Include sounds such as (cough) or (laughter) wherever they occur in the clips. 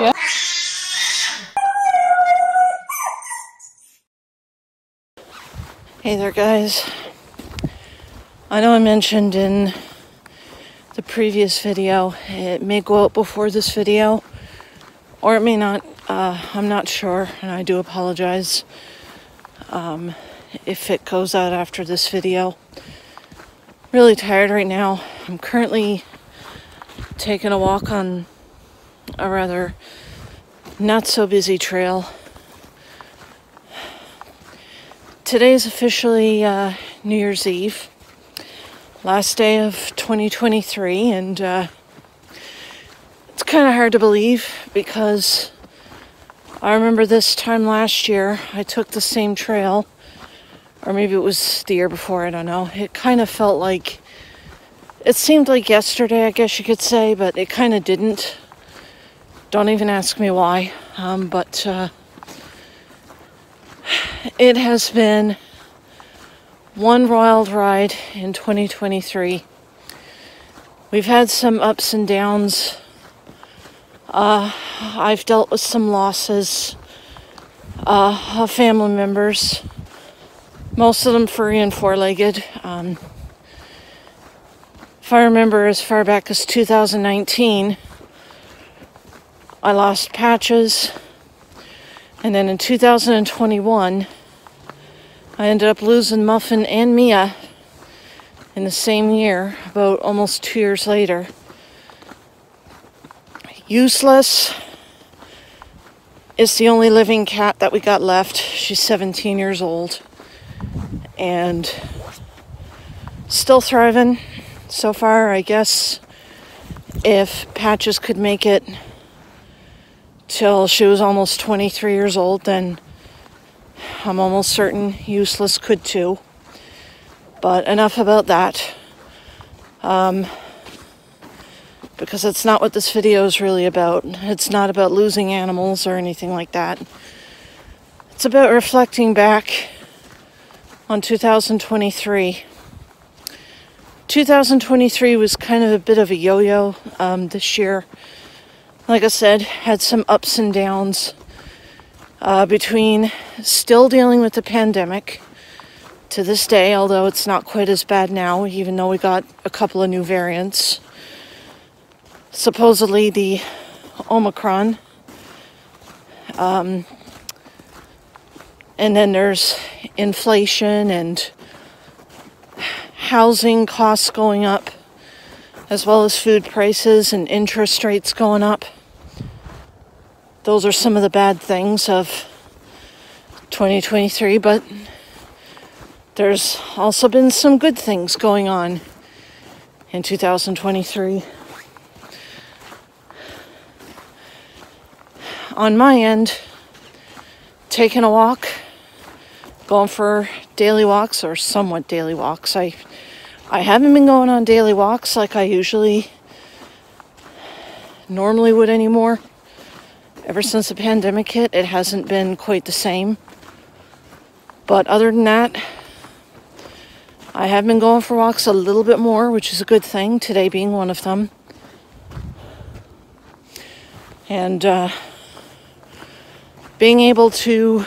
Yeah. Hey there, guys. I know I mentioned in the previous video, it may go out before this video, or it may not. Uh, I'm not sure, and I do apologize um, if it goes out after this video. Really tired right now. I'm currently taking a walk on a rather not so busy trail. Today is officially uh, New Year's Eve, last day of 2023, and uh, it's kind of hard to believe because I remember this time last year I took the same trail, or maybe it was the year before, I don't know. It kind of felt like it seemed like yesterday, I guess you could say, but it kind of didn't. Don't even ask me why, um, but. Uh, it has been one wild ride in 2023. We've had some ups and downs. Uh, I've dealt with some losses uh, of family members, most of them furry and four legged. Um, if I remember as far back as 2019, I lost Patches. And then in 2021, I ended up losing Muffin and Mia in the same year, about almost two years later. Useless is the only living cat that we got left. She's 17 years old and still thriving so far, I guess. If Patches could make it till she was almost 23 years old, then I'm almost certain Useless could too. But enough about that. Um, because it's not what this video is really about. It's not about losing animals or anything like that. It's about reflecting back on 2023. 2023 was kind of a bit of a yo yo um, this year. Like I said, had some ups and downs uh, between still dealing with the pandemic to this day, although it's not quite as bad now, even though we got a couple of new variants. Supposedly the Omicron. Um, and then there's inflation and housing costs going up, as well as food prices and interest rates going up. Those are some of the bad things of 2023, but there's also been some good things going on in 2023. On my end, taking a walk, going for daily walks or somewhat daily walks. I I haven't been going on daily walks like I usually normally would anymore. Ever since the pandemic hit, it hasn't been quite the same. But other than that, I have been going for walks a little bit more, which is a good thing, today being one of them. And uh, being able to,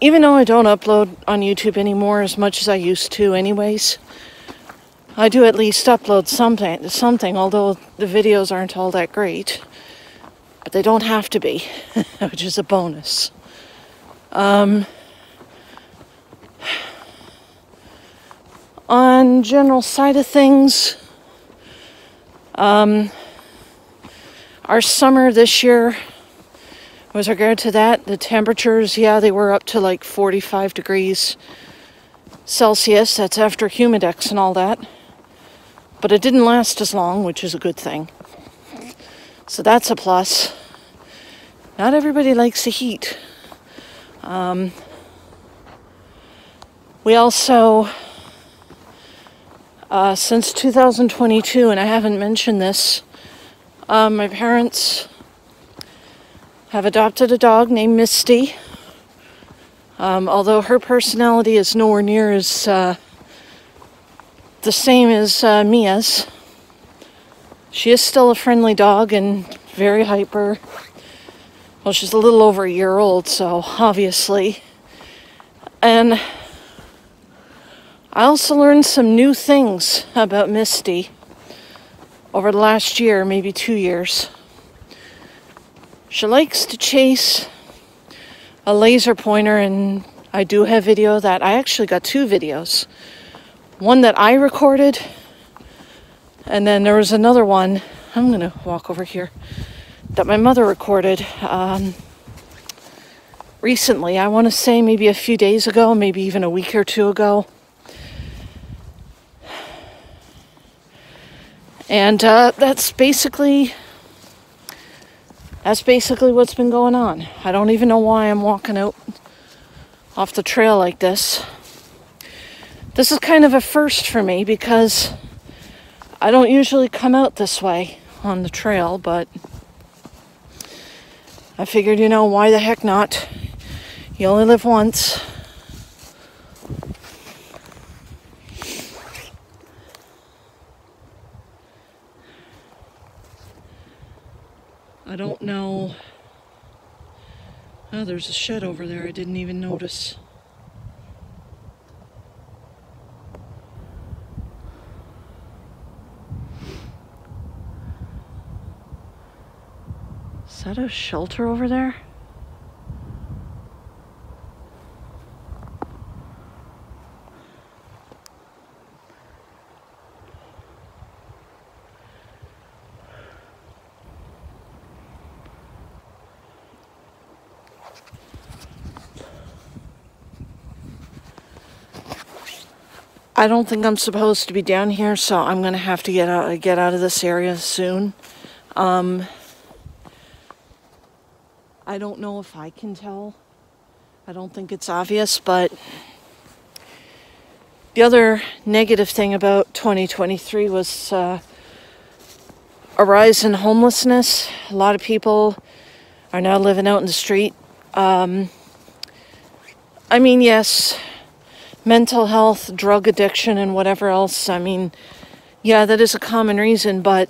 even though I don't upload on YouTube anymore as much as I used to, anyways, I do at least upload something, something, although the videos aren't all that great. But they don't have to be, (laughs) which is a bonus. Um, on general side of things, um, our summer this year, with regard to that, the temperatures, yeah, they were up to like 45 degrees Celsius. That's after humidex and all that. But it didn't last as long, which is a good thing. So that's a plus. Not everybody likes the heat. Um, we also uh, since 2022, and I haven't mentioned this, um, my parents have adopted a dog named Misty. Um, although her personality is nowhere near as uh, the same as uh, Mia's, she is still a friendly dog and very hyper. Well, she's a little over a year old, so obviously. And I also learned some new things about Misty over the last year, maybe two years. She likes to chase a laser pointer, and I do have video that. I actually got two videos. One that I recorded, and then there was another one. I'm gonna walk over here that my mother recorded um, recently. I want to say maybe a few days ago, maybe even a week or two ago. And uh, that's basically that's basically what's been going on. I don't even know why I'm walking out off the trail like this. This is kind of a first for me because I don't usually come out this way on the trail, but I figured, you know, why the heck not? You only live once. I don't know. Oh, there's a shed over there. I didn't even notice. That a shelter over there? I don't think I'm supposed to be down here, so I'm gonna have to get out get out of this area soon. Um, I don't know if I can tell. I don't think it's obvious, but the other negative thing about 2023 was uh, a rise in homelessness. A lot of people are now living out in the street. Um, I mean, yes, mental health, drug addiction, and whatever else. I mean, yeah, that is a common reason, but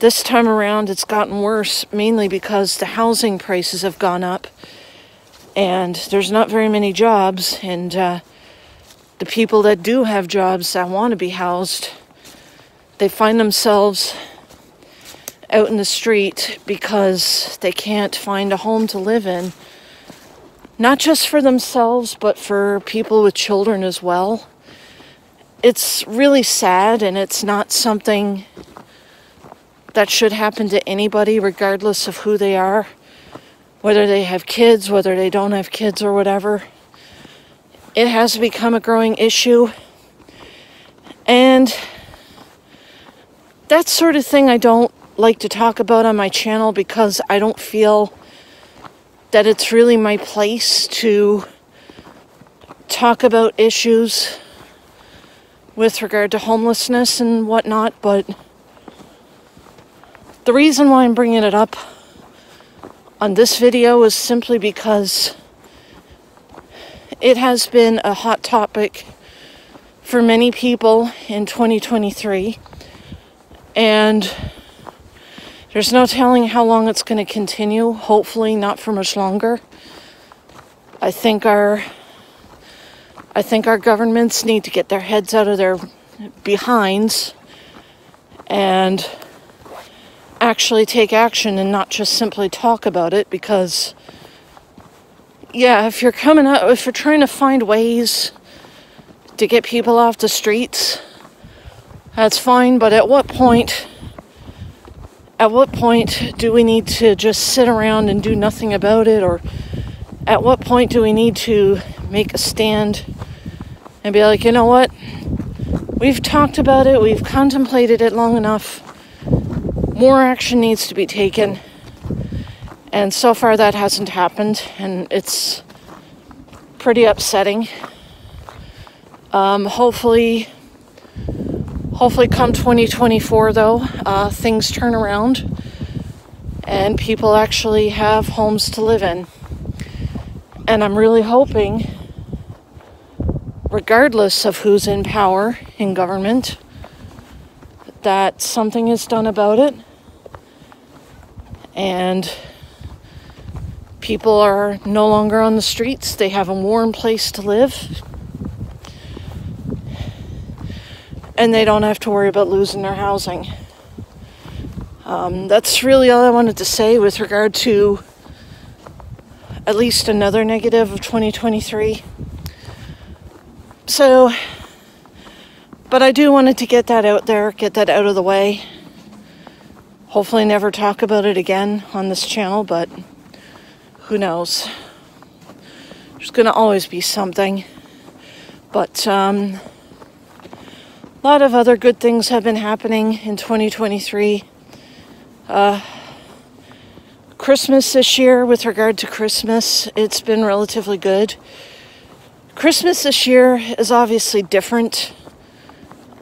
this time around it's gotten worse mainly because the housing prices have gone up and there's not very many jobs, and uh, the people that do have jobs that want to be housed, they find themselves out in the street because they can't find a home to live in not just for themselves, but for people with children as well. It's really sad, and it's not something that should happen to anybody, regardless of who they are, whether they have kids, whether they don't have kids, or whatever. It has become a growing issue. And that sort of thing I don't like to talk about on my channel because I don't feel that it's really my place to talk about issues with regard to homelessness and whatnot, but the reason why I'm bringing it up on this video is simply because it has been a hot topic for many people in 2023 and there's no telling how long it's going to continue. Hopefully, not for much longer. I think our I think our governments need to get their heads out of their behinds and actually take action and not just simply talk about it because yeah, if you're coming up if you're trying to find ways to get people off the streets, that's fine, but at what point at what point do we need to just sit around and do nothing about it? Or at what point do we need to make a stand and be like, you know what? We've talked about it, we've contemplated it long enough. More action needs to be taken. And so far, that hasn't happened, and it's pretty upsetting. Um, hopefully, Hopefully, come 2024, though, uh, things turn around and people actually have homes to live in. And I'm really hoping, regardless of who's in power in government, that something is done about it And people are no longer on the streets, they have a warm place to live. And they don't have to worry about losing their housing. Um, that's really all I wanted to say with regard to at least another negative of 2023. So, but I do wanted to get that out there, get that out of the way. Hopefully, never talk about it again on this channel, but who knows? There's going to always be something. But um, a lot of other good things have been happening in 2023. Uh, Christmas this year, with regard to Christmas, it's been relatively good. Christmas this year is obviously different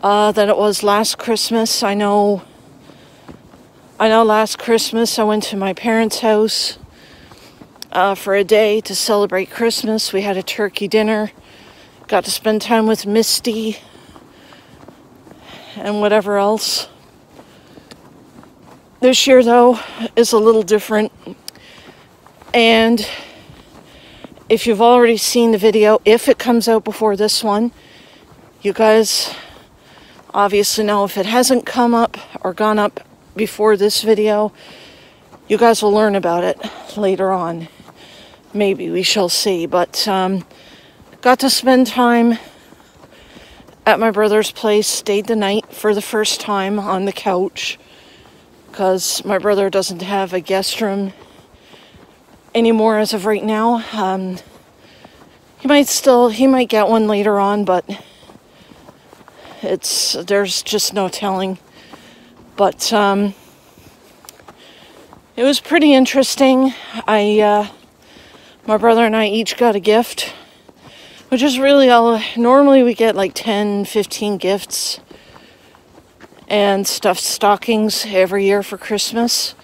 uh, than it was last Christmas. I know. I know. Last Christmas, I went to my parents' house uh, for a day to celebrate Christmas. We had a turkey dinner. Got to spend time with Misty and whatever else. This year, though, is a little different. And if you've already seen the video, if it comes out before this one, you guys obviously know if it hasn't come up or gone up before this video, you guys will learn about it later on. Maybe we shall see. But um, got to spend time at my brother's place, stayed the night for the first time on the couch because my brother doesn't have a guest room anymore as of right now. Um, he might still, he might get one later on, but it's, there's just no telling. But, um, it was pretty interesting. I, uh, my brother and I each got a gift, which is really all, normally we get like 10, 15 gifts and stuffed stockings every year for Christmas.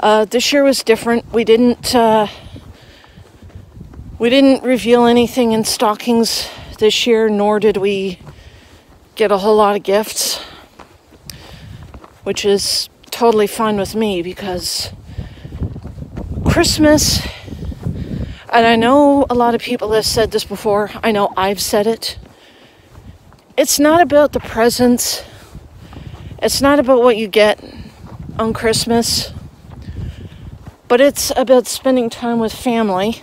Uh, this year was different. We didn't uh, we didn't reveal anything in stockings this year, nor did we get a whole lot of gifts, which is totally fine with me because Christmas, and I know a lot of people have said this before, I know I've said it. It's not about the presents, it's not about what you get on Christmas but it's about spending time with family,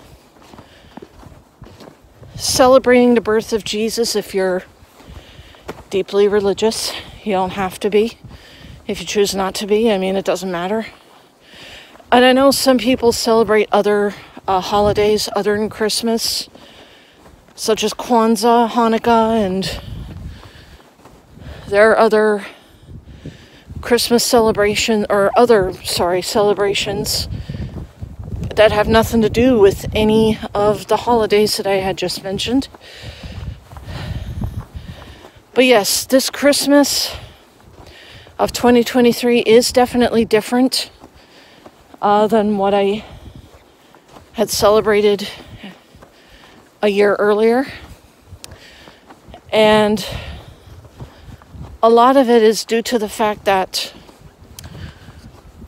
celebrating the birth of Jesus if you're deeply religious. You don't have to be. If you choose not to be, I mean, it doesn't matter. And I know some people celebrate other uh, holidays other than Christmas, such as Kwanzaa, Hanukkah, and there are other Christmas celebration or other sorry celebrations that have nothing to do with any of the holidays that I had just mentioned. But yes, this Christmas of 2023 is definitely different uh, than what I had celebrated a year earlier. And a lot of it is due to the fact that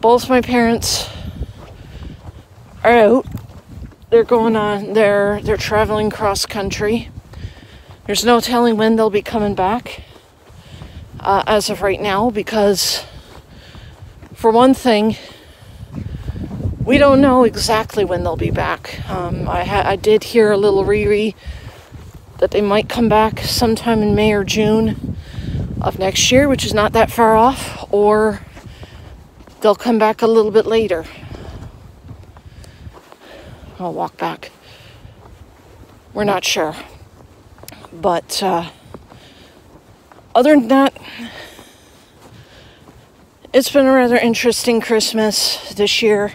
both my parents are out. They're going on. They're they're traveling cross country. There's no telling when they'll be coming back. Uh, as of right now, because for one thing, we don't know exactly when they'll be back. Um, I ha- I did hear a little riri that they might come back sometime in May or June of next year, which is not that far off, or they'll come back a little bit later. I'll walk back. We're not sure. But uh, other than that, it's been a rather interesting Christmas this year.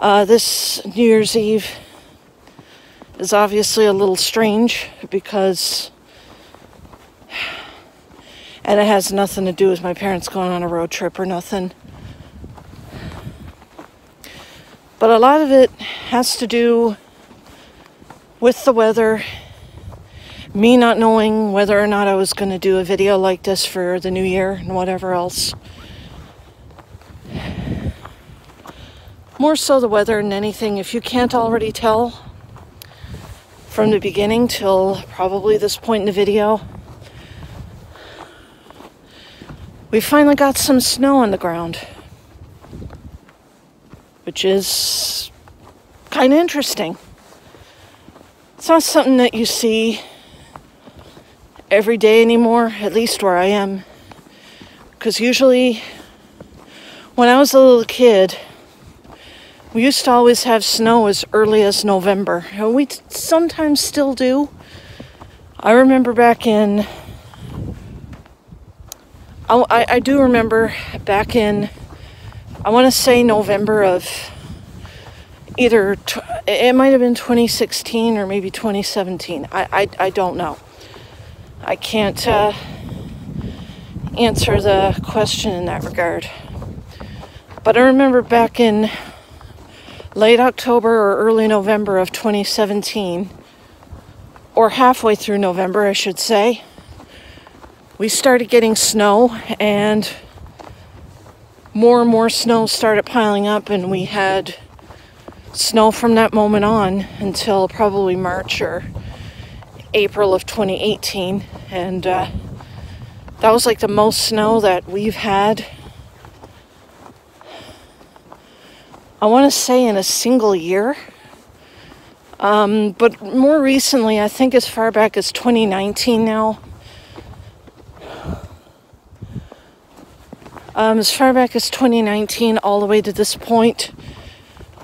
Uh, this New Year's Eve is obviously a little strange because, and it has nothing to do with my parents going on a road trip or nothing. But a lot of it has to do with the weather, me not knowing whether or not I was going to do a video like this for the new year and whatever else. more so the weather than anything. If you can't already tell from the beginning till probably this point in the video, we finally got some snow on the ground, which is kind of interesting. It's not something that you see every day anymore, at least where I am. Because usually, when I was a little kid, we used to always have snow as early as November, and we sometimes still do. I remember back in, I, I, do remember back in, I want to say November of either, it might have been 2016 or maybe 2017. I, I, I don't know. I can't uh, answer the question in that regard. But I remember back in late October or early November of 2017, or halfway through November, I should say, we started getting snow and more and more snow started piling up, and we had snow from that moment on until probably March or April of 2018. And uh, that was like the most snow that we've had I want to say in a single year. Um, but more recently, I think as far back as 2019 now. Um, as far back as 2019, all the way to this point,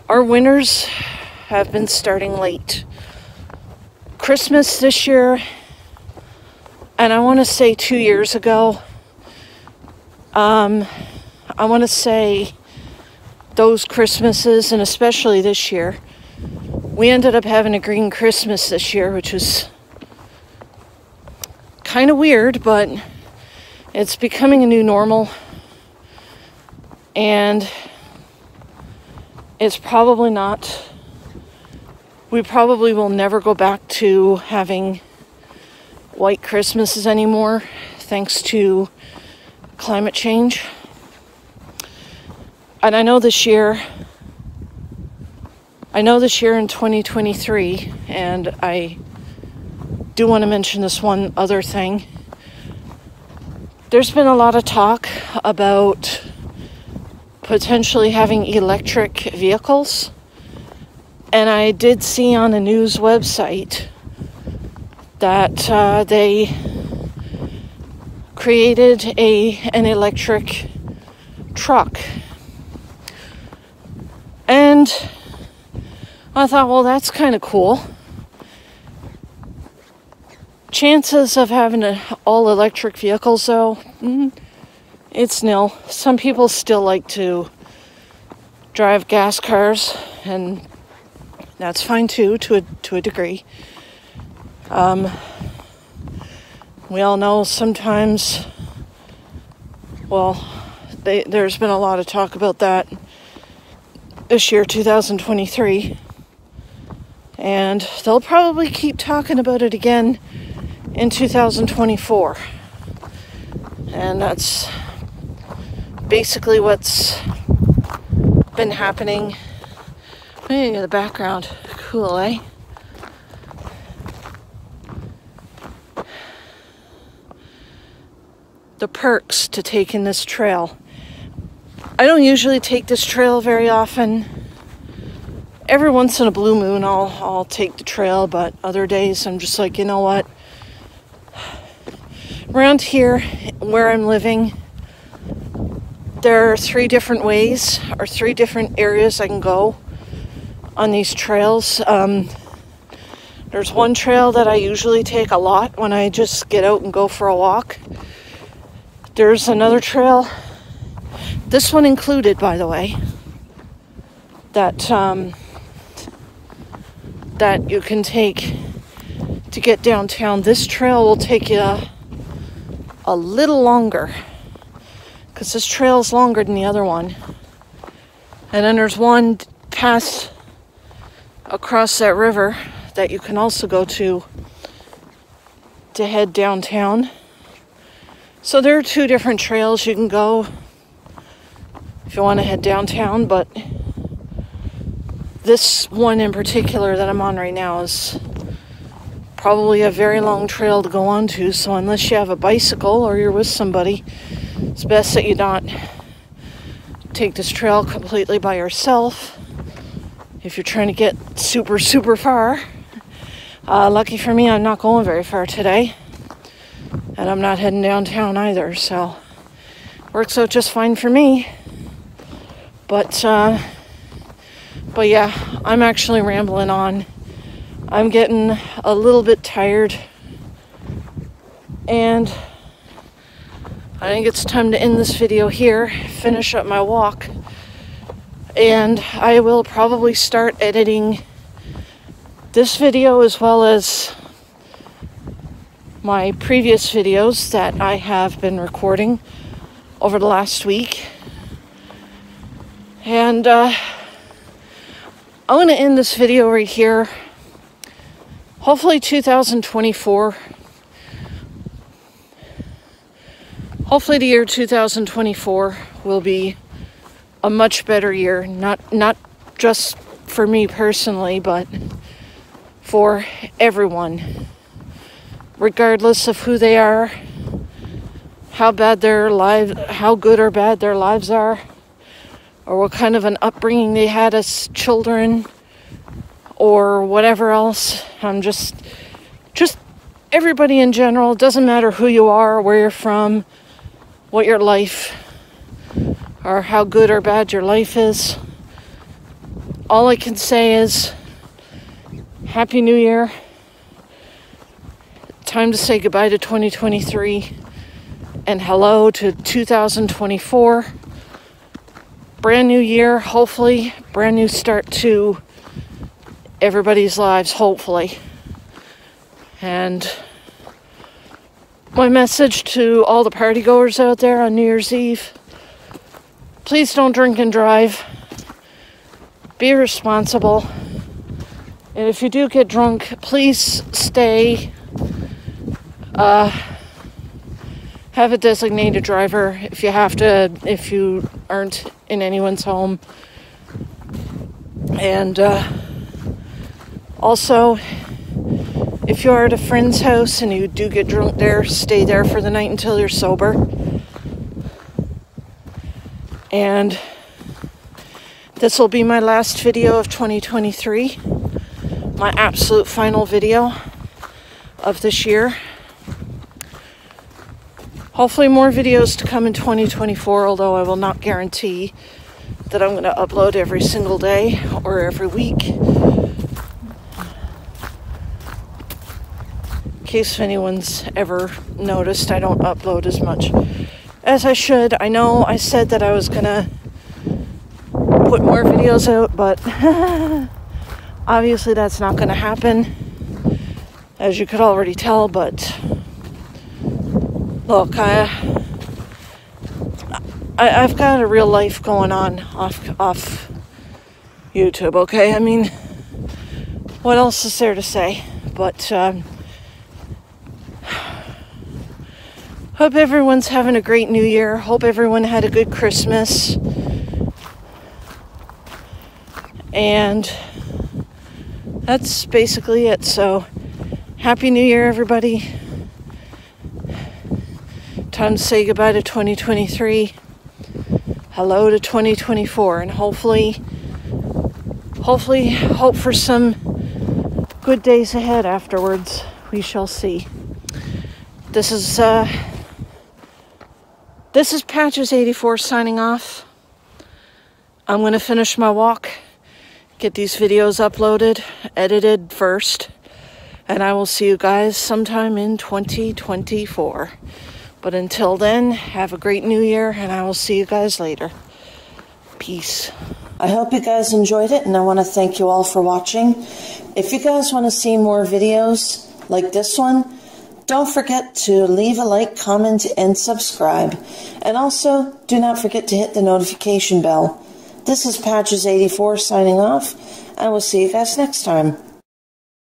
our winters have been starting late. Christmas this year, and I want to say two years ago, um, I want to say those Christmases, and especially this year, we ended up having a green Christmas this year, which was kind of weird, but it's becoming a new normal. And it's probably not, we probably will never go back to having white Christmases anymore, thanks to climate change. And I know this year, I know this year in 2023, and I do want to mention this one other thing. There's been a lot of talk about potentially having electric vehicles. And I did see on a news website that uh, they created a an electric truck and I thought, well, that's kind of cool. Chances of having an all electric vehicles, though, mm, it's nil. Some people still like to drive gas cars, and that's fine too, to a, to a degree. Um, we all know sometimes, well, they, there's been a lot of talk about that this year, 2023. And they'll probably keep talking about it again in 2024. And that's basically what's been happening. Hey, the background. Cool, eh? The perks to taking this trail. I don't usually take this trail very often. Every once in a blue moon, I'll I'll take the trail, but other days I'm just like, you know what? Around here, where I'm living, there are three different ways or three different areas I can go on these trails. Um, there's one trail that I usually take a lot when I just get out and go for a walk. There's another trail this one included, by the way, that um, that you can take to get downtown. This trail will take you a, a little longer because this trail is longer than the other one. And then there's one pass across that river that you can also go to to head downtown. So there are two different trails you can go if you want to head downtown, but this one in particular that I'm on right now is probably a very long trail to go on to. So unless you have a bicycle or you're with somebody, it's best that you not take this trail completely by yourself. If you're trying to get super, super far, uh, lucky for me, I'm not going very far today. And I'm not heading downtown either, so works out just fine for me. But, uh, but yeah, I'm actually rambling on. I'm getting a little bit tired. And I think it's time to end this video here, finish up my walk. And I will probably start editing this video as well as my previous videos that I have been recording over the last week. And uh, I'm going to end this video right here. Hopefully, 2024. Hopefully, the year 2024 will be a much better year. Not not just for me personally, but for everyone, regardless of who they are, how bad their lives, how good or bad their lives are, or what kind of an upbringing they had as children, or whatever else. I'm just, just everybody in general. Doesn't matter who you are, where you're from, what your life, or how good or bad your life is. All I can say is Happy New Year. Time to say goodbye to 2023 and hello to 2024. Brand new year, hopefully, brand new start to everybody's lives, hopefully. And my message to all the party goers out there on New Year's Eve please don't drink and drive. Be responsible. And if you do get drunk, please stay. Uh, have a designated driver if you have to, if you aren't in anyone's home. And uh, also, if you are at a friend's house and you do get drunk there, stay there for the night until you're sober. And this will be my last video of 2023 my absolute final video of this year. Hopefully, more videos to come in 2024, although I will not guarantee that I'm going to upload every single day or every week. In case anyone's ever noticed, I don't upload as much as I should. I know I said that I was going to put more videos out, but (laughs) Obviously, that's not going to happen, as you could already tell, but look, I, I, have got a real life going on off, off YouTube, okay? I mean, what else is there to say? But, um, hope everyone's having a great new year. Hope everyone had a good Christmas. And that's basically it. So, Happy New Year, everybody. Time to say goodbye to 2023. Hello to 2024, and hopefully, hopefully, hope for some good days ahead afterwards. We shall see. This is uh, this is Patches 84 signing off. I'm going to finish my walk get these videos uploaded, edited first, and I will see you guys sometime in 2024. But until then, have a great new year, and I will see you guys later. Peace. I hope you guys enjoyed it, and I want to thank you all for watching. If you guys want to see more videos like this one, don't forget to leave a like, comment, and subscribe. And also, do not forget to hit the notification bell this is Patches84 signing off, and we'll see you guys next time.